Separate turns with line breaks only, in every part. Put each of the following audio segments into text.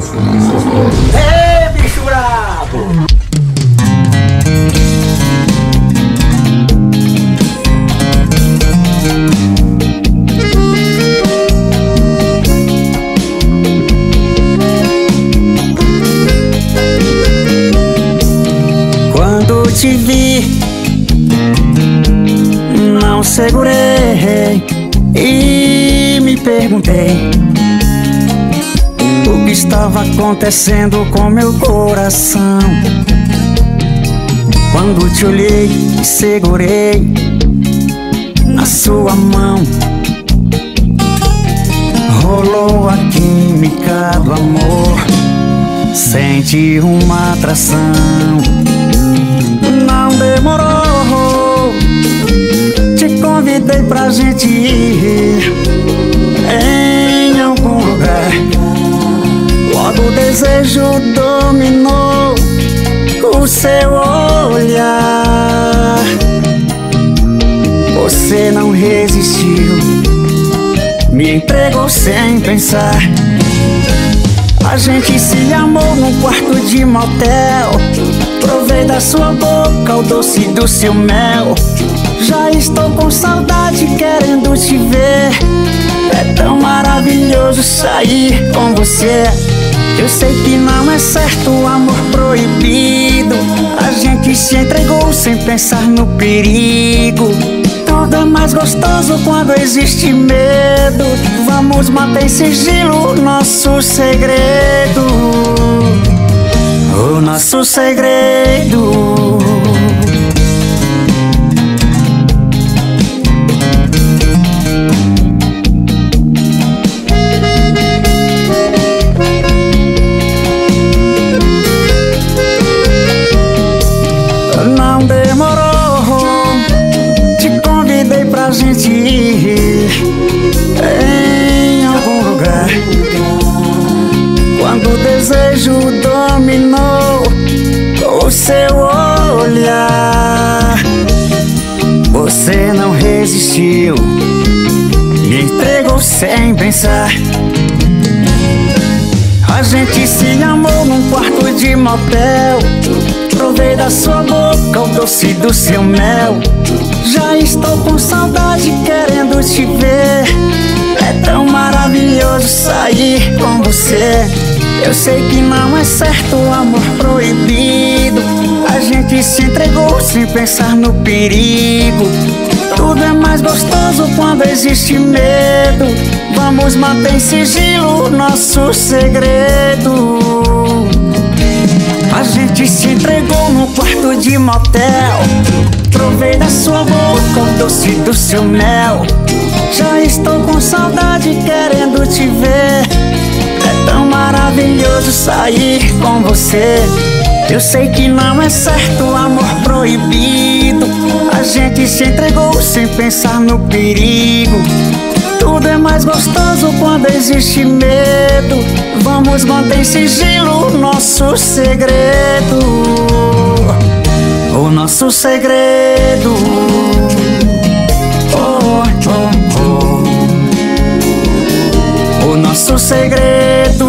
Ei, bicho brabo! Quando te vi, não segurei e me perguntei estava acontecendo com meu coração. Quando te olhei e segurei na sua mão, rolou a química do amor. Senti uma atração, não demorou. Te convidei pra gente ir o desejo dominou o seu olhar. Você não resistiu, me entregou sem pensar. A gente se amou num quarto de motel. Provei da sua boca o doce do seu mel. Já estou com saudade querendo te ver. É tão maravilhoso sair com você. Eu sei que não é certo o amor proibido. A gente se entregou sem pensar no perigo. Tudo é mais gostoso quando existe medo. Vamos manter em sigilo nosso segredo. O nosso segredo. Pra gente ir em algum lugar. Quando o desejo dominou o seu olhar, você não resistiu, me entregou sem pensar. A gente se amou num quarto de motel. Provei da sua boca o doce do seu mel. Já estou te ver. É tão maravilhoso sair com você. Eu sei que não é certo o amor proibido. A gente se entregou sem pensar no perigo. Tudo é mais gostoso quando existe medo. Vamos manter em sigilo nosso segredo. A gente se entregou no quarto de motel. Provei da sua boca o doce do seu mel. Já estou com saudade querendo te ver. É tão maravilhoso sair com você. Eu sei que não é certo o amor proibido. A gente se entregou sem pensar no perigo. Tudo é mais gostoso quando existe medo. Vamos manter em sigilo o nosso segredo. O nosso segredo. Nosso segredo.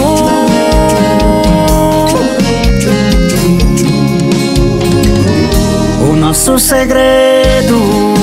O nosso segredo.